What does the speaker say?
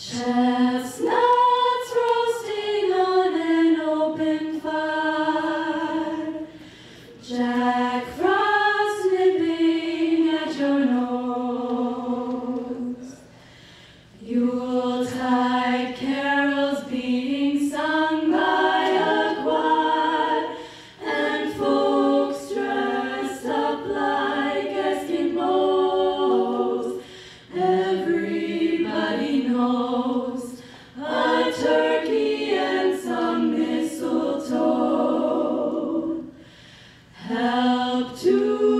Chestnuts to